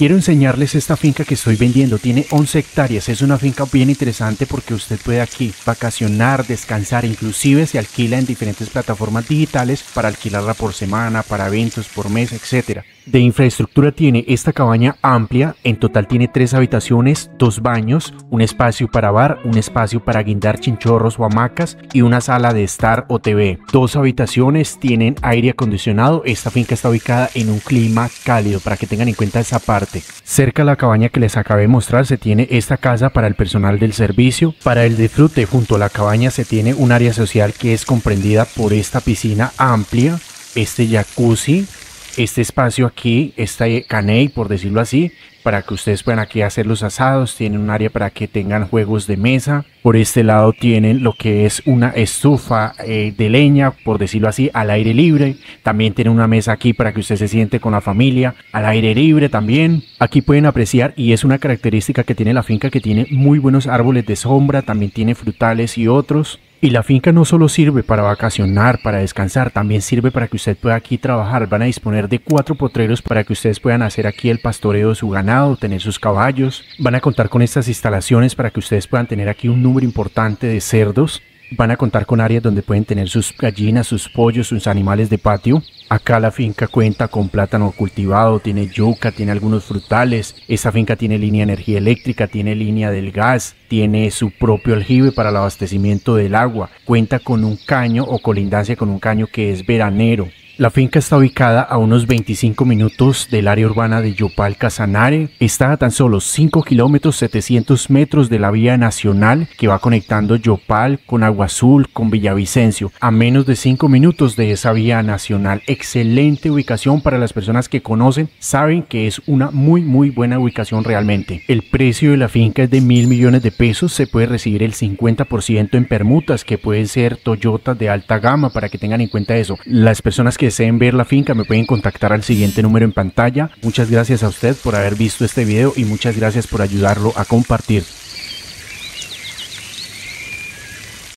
Quiero enseñarles esta finca que estoy vendiendo. Tiene 11 hectáreas. Es una finca bien interesante porque usted puede aquí vacacionar, descansar. Inclusive se alquila en diferentes plataformas digitales para alquilarla por semana, para eventos, por mes, etcétera. De infraestructura tiene esta cabaña amplia. En total tiene tres habitaciones, dos baños, un espacio para bar, un espacio para guindar chinchorros o hamacas y una sala de estar o TV. Dos habitaciones tienen aire acondicionado. Esta finca está ubicada en un clima cálido para que tengan en cuenta esa parte. Cerca a la cabaña que les acabé de mostrar se tiene esta casa para el personal del servicio. Para el disfrute junto a la cabaña se tiene un área social que es comprendida por esta piscina amplia, este jacuzzi, este espacio aquí, este caney por decirlo así, para que ustedes puedan aquí hacer los asados, tienen un área para que tengan juegos de mesa. Por este lado tienen lo que es una estufa eh, de leña, por decirlo así, al aire libre. También tienen una mesa aquí para que usted se siente con la familia, al aire libre también. Aquí pueden apreciar y es una característica que tiene la finca que tiene muy buenos árboles de sombra, también tiene frutales y otros. Y la finca no solo sirve para vacacionar, para descansar, también sirve para que usted pueda aquí trabajar. Van a disponer de cuatro potreros para que ustedes puedan hacer aquí el pastoreo de su ganado, tener sus caballos. Van a contar con estas instalaciones para que ustedes puedan tener aquí un número importante de cerdos van a contar con áreas donde pueden tener sus gallinas, sus pollos, sus animales de patio. Acá la finca cuenta con plátano cultivado, tiene yuca, tiene algunos frutales. Esta finca tiene línea de energía eléctrica, tiene línea del gas, tiene su propio aljibe para el abastecimiento del agua. Cuenta con un caño o colindancia con un caño que es veranero. La finca está ubicada a unos 25 minutos del área urbana de Yopal Casanare. Está a tan solo 5 kilómetros 700 metros de la vía nacional que va conectando Yopal con Agua Azul, con Villavicencio. A menos de 5 minutos de esa vía nacional. Excelente ubicación para las personas que conocen. Saben que es una muy muy buena ubicación realmente. El precio de la finca es de mil millones de pesos. Se puede recibir el 50% en permutas que pueden ser Toyota de alta gama para que tengan en cuenta eso. Las personas que deseen ver la finca me pueden contactar al siguiente número en pantalla. Muchas gracias a usted por haber visto este video y muchas gracias por ayudarlo a compartir.